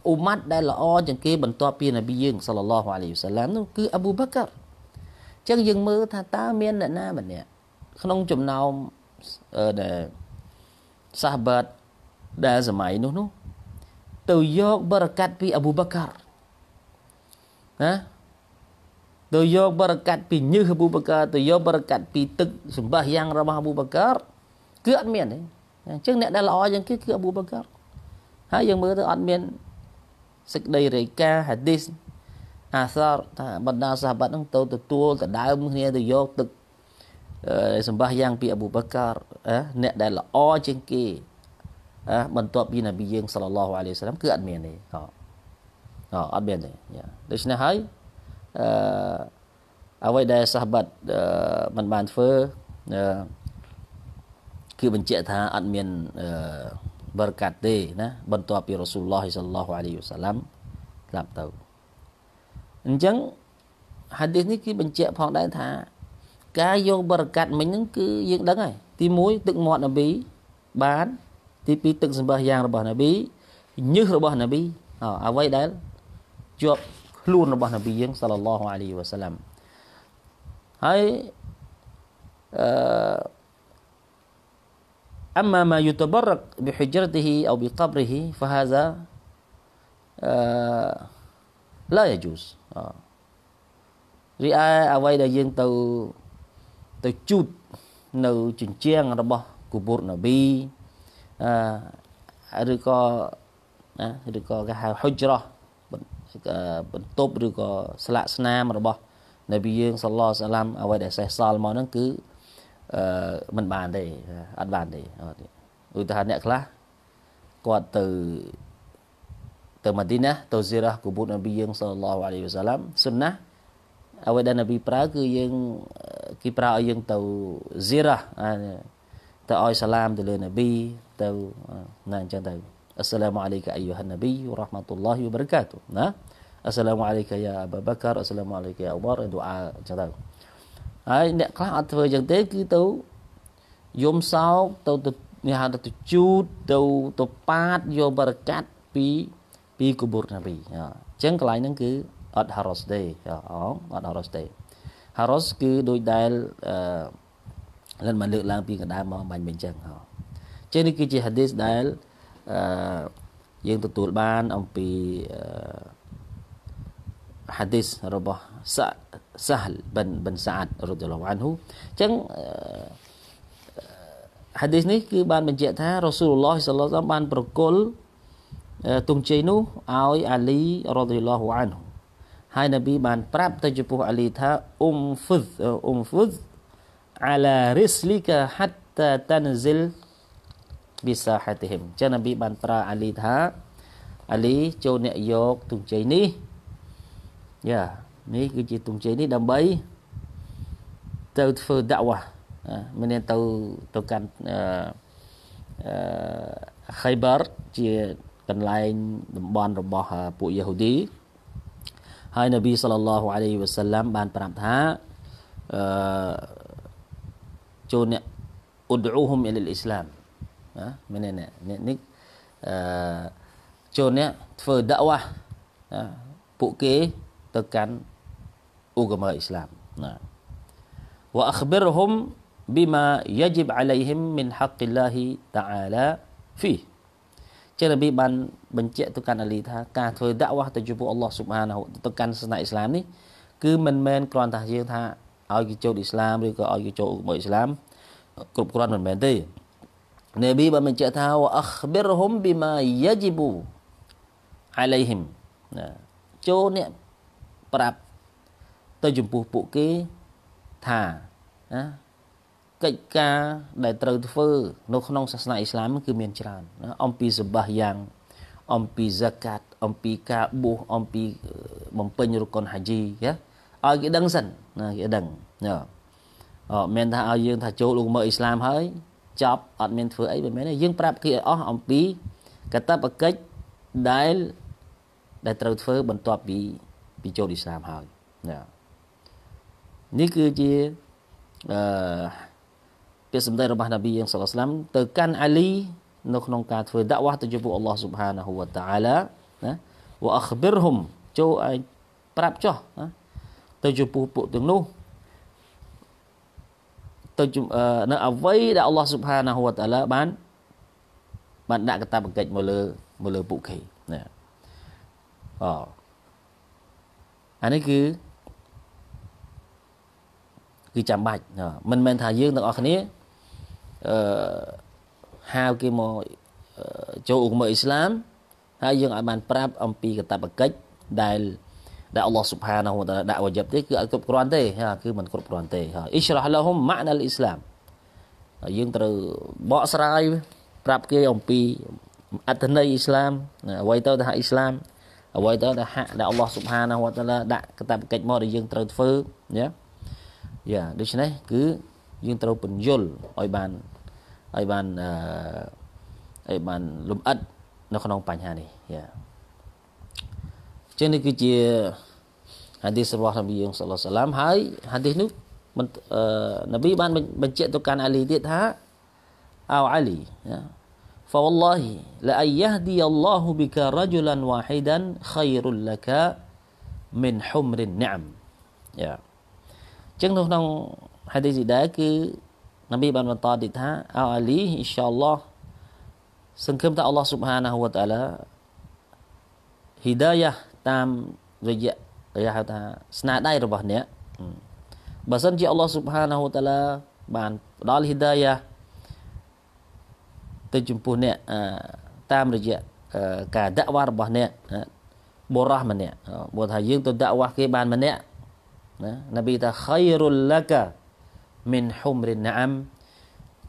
អ៊ុម៉ាត់ដែលល្អជាងគេបន្ទាប់ពីនប៊ីយើងសល្លឡោះអាឡៃហ៊ីវ៉ាសាឡាមនោះគឺអប៊ូបករអញ្ចឹងយើងមើលថាតើមានអ្នកណាម្នាក់ក្នុងចំណោមដែលសាហបាតដែលសម័យនោះនោះទៅយកបរកាត់ពីអប៊ូបករណា ទៅយកបរកាត់ពីញើសអប៊ូបករទៅយកបរកាត់ពីទឹកសម្បះយ៉ាងរបស់អប៊ូបករគឺអត់មានទេអញ្ចឹងអ្នកដែលល្អយ៉ាងគេគឺអប៊ូបករហើយយើងមើលទៅអត់មានសេចក្តីរាយការណ៍ហាឌីសអាសារថាបណ្ដាសាហាបាត់នឹងទៅទទួលទៅដើមគ្នាទៅយកទឹកសម្បះយ៉ាងពីអប៊ូបករអ្នកដែលល្អជាងគេបន្ទាប់ពីនប៊ីយើងសាឡឡោះអាឡៃសាឡាមគឺអត់មានទេអអត់មានទេដូច្នេះហើយ អឺអ្វីដែលសាហបាត់មិនបានធ្វើគឺបញ្ជាក់ថាអត់មានបរកាត់ទេណាបន្ទាប់ពីរ៉ាស៊ូលឡោះសាឡឡោះអាឡៃវសាឡាំស្លាប់ទៅអញ្ចឹងហាឌីសនេះគឺបញ្ជាក់ផងដែរថាការយកបរកាត់មិញហ្នឹងគឺយើងដឹងហើយទី1ទឹកមាត់នប៊ីបានទី2ទឹកសម្បះយ៉ាងរបស់នប៊ីញើសរបស់នប៊ីអ្វីដែលជាប់ ខ្លួនរបស់នប៊ីយើងសល្លឡោះអាឡៃវ៉ាសាឡាំហើយអឺ أما ما يتبرك بحجرته أو بقبره فهذا آه لا يجوز រីឯអ្វីដែលយើងទៅទៅជូតនៅជញ្ជាំងរបស់គូបូរនប៊ីអឺឬក៏ណាឬក៏គេហៅហុចរ៉ះ បន្ទប់ឬក៏ស្លាកស្នាមរបស់នប៊ីយើងសល្លោសាឡាំអ្វីដែលសេះសល់មកហ្នឹងគឺអឺមិនបានទេអត់បានទេឧទាហរណ៍អ្នកខ្លះគាត់ទៅទៅម៉ាឌីណាទៅស៊ីរ៉ាគូបូតនប៊ីយើងសល្លោអាឡៃវ៉ាសាឡាំសុនណាអ្វីដែលនប៊ីប្រើគឺយើងគេប្រើឲ្យយើងទៅស៊ីរ៉ាទៅឲ្យសាឡាមទៅលើនប៊ីទៅណាអញ្ចឹងទៅ Assalamu alayka ayyuhan nabiy wa rahmatullahi wa barakatuh ណា Assalamu alayka ya Abu Bakar Assalamu alayka ya Umar ឌូអាចឹងទៅហើយអ្នកខ្លះអត់ធ្វើចឹងទេគឺទៅយំសោកទៅទៅនេះហៅទៅជូតទៅទៅប៉ាតយកបរកាត់ពីពីគបូរណាប៊ីអញ្ចឹងកន្លែងហ្នឹងគឺអត់ហារ៉ូសទេអអត់ហារ៉ូសទេហារ៉ូសគឺដូចដែលអឺលិនមកលើកឡើងពីកណ្ដាលមកបាញ់មិញចឹងហ៎អចឹងនេះគឺជា hadith ដែល អឺយើងទទួលបានអំពីអឺ hadith របស់សាហលបិនបិនសាអតរ៉ាឌីឡោះអានហ៊ូចឹង hadith នេះគឺបានបញ្ជាក់ថារ៉ូស៊ូលឡោះសល្លឡោះបានប្រគល់ទងជ័យនោះឲ្យអាលីរ៉ាឌីឡោះអានហ៊ូហើយនប៊ីបានប្រាប់ទៅចំពោះអាលីថាអ៊ុំហ្វឹសអ៊ុំហ្វឹស ប៊ីសាហាតិហឹមចឹងនប៊ីបានប្រើអាលីថាអាលីចូលអ្នកយកទង្ជ័យនេះយ៉ានេះគឺជាទង្ជ័យនេះដើម្បីទៅធ្វើដាក់វ៉ាមានទៅទៅកាន់អឺខៃបារជាកន្លែងតំបន់របស់ពួកយេហូឌីហើយនប៊ីសល្លឡោះអាឡៃវ៉ាសាឡាំបានប្រាប់ថាអឺចូលអ្នកអ៊ុឌូហ៊ុមអ៊ីលអ៊ីស្លាម ណាមែនទេនេះនេះអឺចូលអ្នកធ្វើដាក់វ៉ាពួកគេទៅកាន់ឧបមាអ៊ីស្លាមណា وأخبرهم بما يجب عليهم من حق الله تعالى فيه ចឹងនប៊ីបានបញ្ជាក់ទៅកាន់អាលីថាការធ្វើដាក់វ៉ាទៅចំពោះអល់ឡោះស៊ុបហានទៅកាន់សាសនាអ៊ីស្លាមនេះគឺមិនមែនគ្រាន់តែយើងថាឲ្យគេចូលអ៊ីស្លាមឬក៏ឲ្យគេចូលមកអ៊ីស្លាមគ្រប់គ្រាន់មិនមែនទេ នប៊ីបានបញ្ជាក់ថាវ៉ាអខបិរហុំប៊ីម៉ាយាជីប៊ូអាឡៃហ៊ីមចូលអ្នកប្រាប់ទៅចំពោះពួកគេថាណាកិច្ចការដែលត្រូវធ្វើនៅក្នុងសាសនាអ៊ីស្លាមគឺមានច្រើនណាអំពីសបាយ៉ាងអំពីហ្សាកាតអំពីការបួសអំពីបំពេញរុកុនហាជីណាឲ្យគេដឹងសិនណាគេដឹងណាអត់មានថាឲ្យយើងថាចូលលោកមើលអ៊ីស្លាមហើយ ចប់អត់មានធ្វើអីមិនមែនទេយើងប្រាប់គេអស់អំពីកតបកិច្ចដែលដែលត្រូវធ្វើបន្ទាប់ពីពីចូលអ៊ីស្លាមហើយណានេះគឺជាអឺពាក្យសម្ដីរបស់នប៊ីយើងសុលស្លាមទៅកាន់អាលីនៅក្នុងការធ្វើដាក់វ៉ាទៅចំពោះអល់ឡោះស៊ុបហានាហ៊ូវតាអាឡាណាវ៉ាអខបិរហុំចូលឲ្យប្រាប់ចោះណាទៅចំពោះពួកទាំងនោះ ទៅនៅអ្វីដែលអល់ឡោះស៊ុបហានាហ៊ូវតាអាឡាបានបានដាក់កតាបកិច្ចមកលើមកលើពួកគេណាអូអានេះគឺគឺចាំបាច់មិនមែនថាយើងទាំងអស់គ្នាអឺហៅគេមកចូលឧបមអ៊ីស្លាមហើយយើងអាចបានប្រាប់អំពីកតបកិច្ចដែល ដែលអល់ឡោះស៊ុបហានាហ៊ូតាដាក់វ៉ាជីបទេគឺអត់គ្រប់គ្រាន់ទេគឺមិនគ្រប់គ្រាន់ទេអ៊ីស្រះឡហ៊ុមម៉ាណាល់អ៊ីស្លាមយើងត្រូវបកស្រាយប្រាប់គេអំពីអត្ថន័យអ៊ីស្លាមអ្វីទៅថាអ៊ីស្លាមអ្វីទៅដែលហាក់ដែលអល់ឡោះស៊ុបហានាហ៊ូតាដាក់កតបកិច្ចមកដែលយើងត្រូវធ្វើណាយ៉ាដូច្នេះគឺយើងត្រូវពន្យល់ឲ្យបានឲ្យបានអឺឲ្យបានលំអិតនៅក្នុងបញ្ហានេះយ៉ា ចឹងនេះគឺជាហាឌីសរបស់នប៊ីយើងសល្លសាឡាមហើយហាឌីសនោះមិនអឺនប៊ីបានបញ្ជាក់ទៅកាន់អាលីទៀតថាអោអាលីណា فوالله لأن يهدي الله بك رجلا واحدا خير لك من حمر النعم yeah. ចឹងនៅក្នុងហាឌីសនេះដែរគឺនប៊ីបានបន្តទៀតថាអោអាលីអ៊ីនសាអល់ឡោះសង្ឃឹមថាអល់ឡោះស៊ុបហានាហ៊ូវតាឡាហ៊ីដាយ៉ា តាមរយៈរយៈហៅថាស្នាដៃរបស់អ្នកបើសិនជាអល់ឡោះស៊ុបហានាហ៊ូវតាឡាបានផ្ដល់ហ៊ីដាយ៉ាទៅចំពោះអ្នកតាមរយៈការដាក់វ៉ារបស់អ្នកបុរសម្នាក់បើថាយើងទៅដាក់វ៉ាគេបានម្នាក់ណានប៊ីថាខៃរុលឡាកាមិនហុំរិនណាំ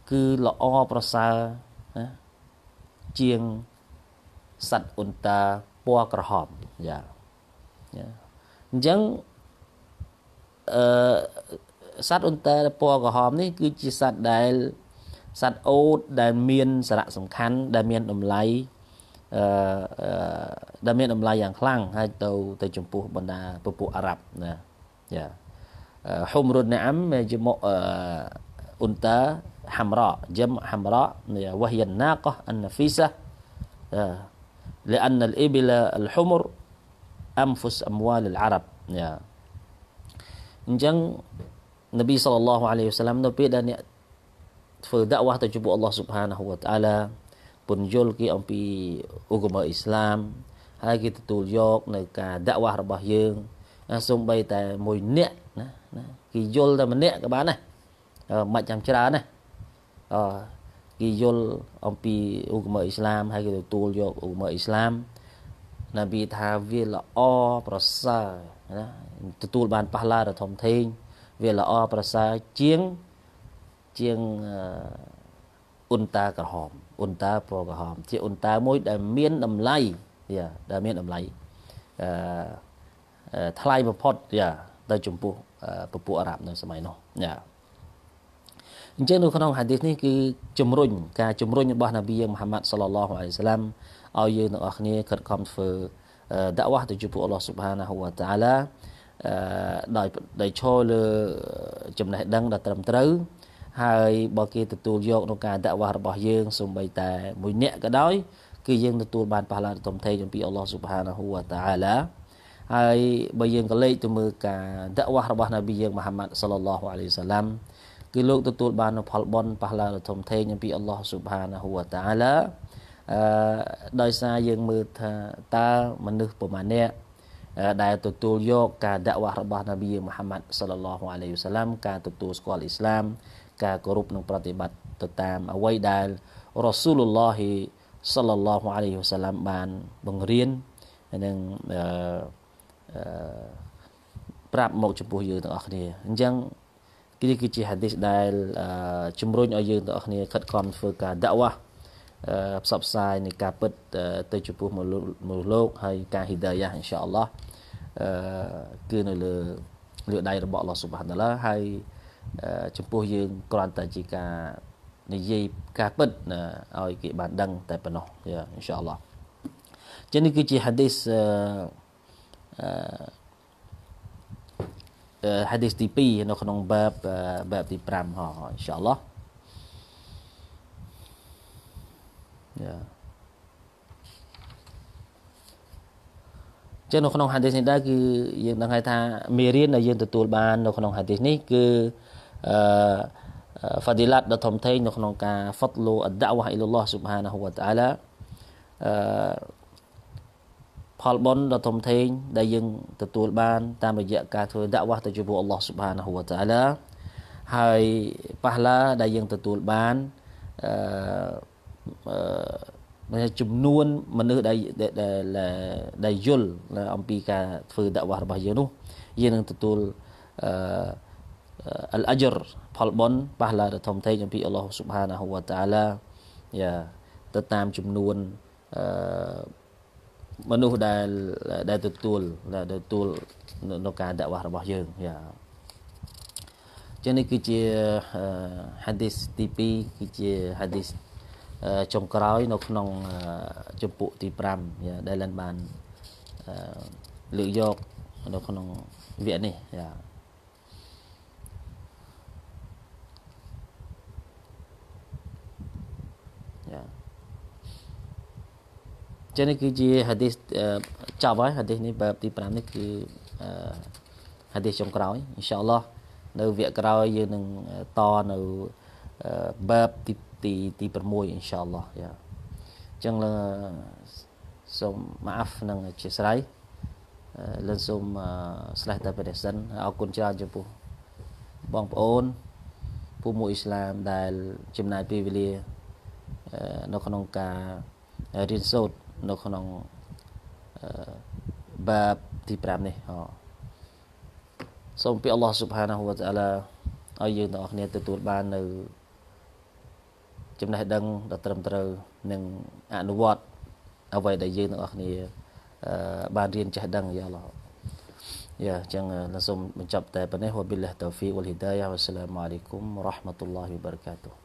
គឺល្អប្រសើរណាជាងសត្វអ៊ុនតាពណ៌ក្រហម យ៉ាអញ្ចឹងអឺសត្វអ៊ុនតាពណ៌ក្រហមនេះគឺជាសត្វដែលសត្វអូតដែលមានសារៈសំខាន់ដែលមានតម្លៃអឺដែលមានតម្លៃយ៉ាងខ្លាំងហើយទៅទៅចំពោះបណ្ដាពពួកអារ៉ាប់ណា ya humrun na'am majmu' unta hamra jam hamra ya wahya naqah an-nafisah ya لأن الإبل الحمر أنفس أموال العرب ya អញ្ចឹងនប៊ីសល្លឡោះអាឡៃហ៊ីវសឡាមនៅពេលដែលអ្នក ធ្វើដាក់វ៉ាទៅចំពោះអល់ឡោះស៊ុបហានាហ៊ូវតាឡាពន្យល់គេអំពីឧបមាអ៊ីស្លាមហើយគេទទួលយកនៅការដាក់វ៉ារបស់យើងសូម្បីតែមួយអ្នកណាណាគេយល់តែម្នាក់ក៏បានដែរមិនចាំច្រើនណាអគេយល់អំពីឧបមាអ៊ីស្លាមហើយគេទទួលយកឧបមាអ៊ីស្លាម នប៊ីថាវាល្អប្រសើរណាទទួលបានប៉ះឡាដ៏ធំធេងវាល្អប្រសើរជាងជាងអ៊ុនតាក្រហមអ៊ុនតាពណ៌ក្រហម ជាអ៊ុនតាមួយ ដែលមានតម្លៃយ៉ាដែលមានតម្លៃអឺថ្លៃបំផុតយ៉ាទៅចំពោះពពួកអារ៉ាប់នៅសម័យនោះយ៉ាអញ្ចឹងនៅក្នុងហាឌីសនេះគឺជំរុញការជំរុញរបស់នប៊ីយើងមហាម៉ាត់សល្លឡោះអាឡៃសាឡាំ ឲ្យយើងទាំងអស់គ្នាខិតខំធ្វើដាក់វ៉ាទៅចំពោះអល់ឡោះស៊ុបហានាហ៊ូវតាឡាដោយដោយឈរលើចំណេះដឹងដ៏ត្រឹមត្រូវហើយបើគេទទួលយកក្នុងការដាក់វ៉ារបស់យើងសូម្បីតែមួយនាក់ក៏ដោយគឺយើងទទួលបានប៉ះឡាទំថេអំពីអល់ឡោះស៊ុបហានាហ៊ូវតាឡាហើយបើយើងក៏លេខទៅមើលការដាក់វ៉ារបស់នប៊ីយើងមហាម៉ាត់សល្លឡោះអាឡៃសាឡាំគឺលោកទទួលបាននូវផលបុណ្យប៉ះឡាធំធេងអំពីអល់ឡោះស៊ុបហានាហ៊ូវតាឡា អឺដោយសារយើងមើលថាតើមនុស្សប្រមាណអ្នកដែលទទួលយកការដាក់វ៉ារបស់នប៊ីមូហាម៉ាត់សល្លឡោះអាឡៃហ៊ីវសាឡាំការទទួលស្គាល់អ៊ីស្លាមការគោរពនិងប្រតិបត្តិទៅតាមអ្វីដែលរ៉ាស៊ូលឡោះសល្លឡោះអាឡៃហ៊ីវសាឡាំបានបង្រៀននិងអឺប្រាប់មកចំពោះយើងទាំងអស់គ្នាអញ្ចឹងគឺគឺជាហាឌីសដែលជំរុញឲ្យយើងទាំងអស់គ្នាខិតខំធ្វើការដាក់វ៉ា ផ្សព្វផ្សាយនៃការពិតទៅចំពោះមនុស្សលោកហើយការហ៊ីដាយ៉ាអ៊ីនសាអល់ឡោះអឺគឺនៅលើលើដៃរបស់អល់ឡោះស៊ុបហានតាឡាហើយចំពោះយើងគ្រាន់តែជាការនិយាយការពិតឲ្យគេបានដឹងតែប៉ុណ្ណោះអ៊ីនសាអល់ឡោះចឹងនេះគឺជាហាឌីសអឺ hadis ទី2នៅក្នុងបាបបាបទី5ហ៎អ៊ីនសាអល់ឡោះ យ៉ាចឹងនៅក្នុង hadis នេះដែរគឺយើងដឹងហើយថាមេរៀនដែលយើងទទួលបាននៅក្នុង hadis នេះគឺអឺ fadilat ដ៏ធំធេងនៅក្នុងការ fadlu ad-da'wah ila Allah subhanahu wa ta'ala អឺផលបុណ្យដ៏ធំធេងដែលយើងទទួលបានតាមរយៈការធ្វើដាក់វ៉ាស់ទៅចំពោះអល់ឡោះស៊ុបហានាហ៊ូវតាឡាហើយប៉ះឡាដែលយើងទទួលបានអឺ ចំនួនមនុស្សដែលដែលដែលយល់អំពីការធ្វើដាក់វ៉ាស់របស់យើងនោះយើងនឹងទទួលអឺអលអជ្រផលបុណ្យប៉ះឡាដ៏ធំធេងអំពីអល់ឡោះស៊ុបហានាហ៊ូវតាឡាយ៉ាទៅតាមចំនួនអឺមនុស្សដែលដែលទទួលដែលទទួលនៅការដាក់វ៉ាស់របស់យើងយ៉ាចឹងនេះគឺជាហាឌីសទី2គឺជាហាឌីស ចុងក្រោយនៅក្នុងចម្ពោះទី5យ៉ាដែលលិនបានលើកយកនៅក្នុងវគ្គនេះយ៉ាចឹងនេះគឺជាហាឌីសចប់ហើយហាឌីសនេះបែបទី5នេះគឺហាឌីសចុងក្រោយអ៊ីនសាអល់ឡោះនៅវគ្គក្រោយយើងនឹងតនៅបែបទី ទីទី6អ៊ីនសាអល់ឡោះយ៉ាចឹងលើសូមម៉ាហ្វនឹងអធិស្ឋានលើសូមស្លេះតែប្រសិនអរគុណច្រើនចំពោះបងប្អូនពូមួយអ៊ីស្លាមដែលចំណាយពេលវេលានៅក្នុងការរៀនសូត្រនៅក្នុងបាបទី5នេះសូមពីអល់ឡោះស៊ុបហានាហ៊ូវតាអាឡាឲ្យយើងទាំងអស់គ្នាទទួលបាននៅ ចំណេះដឹងដ៏ត្រឹមត្រូវនិងអនុវត្តអ្វីដែលយើងទាំងអស់គ្នាបានរៀនចេះដឹងយ៉ាអល់ឡោះយ៉ាអញ្ចឹងសូមបញ្ចប់តែប៉ុណ្ណេះវ៉ាប៊ីលឡាះតៅហ្វីកវលហ៊ីដាយ៉ាវ៉ាសឡាមអាឡៃគុំវ៉ារ៉ាហ្មាតុលឡោះវ៉ាបារកាតុហ៍